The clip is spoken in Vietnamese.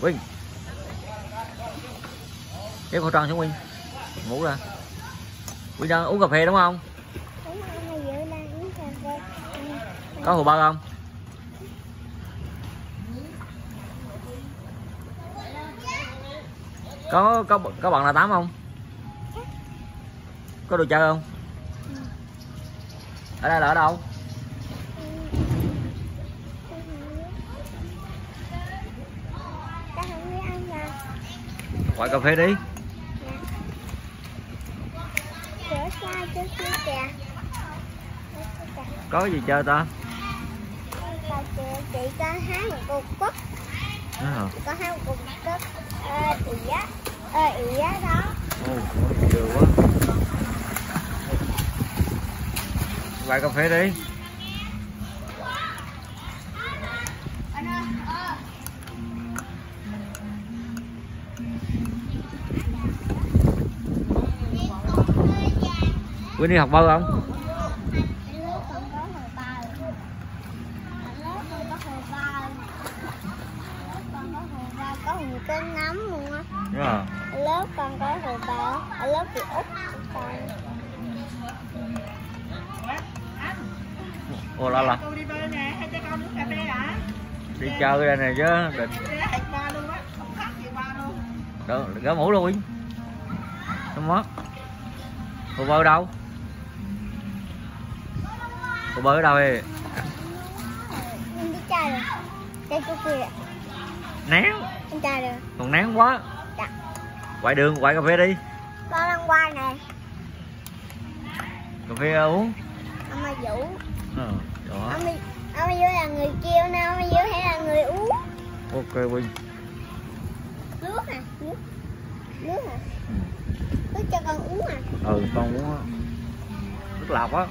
Quynh Kéo khẩu trang xuống Quynh Ngủ ra Quynh đang uống cà phê đúng không? Có hồ bao không? Có có có bạn là tám không? Có đồ chơi không? Ở đây là ở đâu? Ta không biết ăn rồi quả cà phê đi Có gì chơi ta? Chị, có hái một cục cúc, À, có hái một cục cúc ờ, ỉa, ờ, ỉa đó. Ồ, được quá Gọi cà phê đi hồ đi học một cái nấm luôn á. Đúng Ở lớp còn có hồ bào, ở lớp chị Út còn Ồ là là đi? Đi chơi đây này chứ Định Để hẹn ba luôn á, không khác gì ba luôn. Đó, gỡ mũ luôn Không mất Hồ bơi đâu? Hồ bơi ở đâu đi chơi rồi. Đây cô kia, Nén chơi. Còn nén quá Dạ. Quậy đường, quậy cà phê đi Con đang qua nè, Cà phê ờ, uống ông mà Vũ. Ờ, đó Ông ông Vũ là người kêu nè, ông Vũ hay là người uống. Ok Quynh Nước nè, nước. Nước cho con uống à. Ừ con uống á Nước lọc á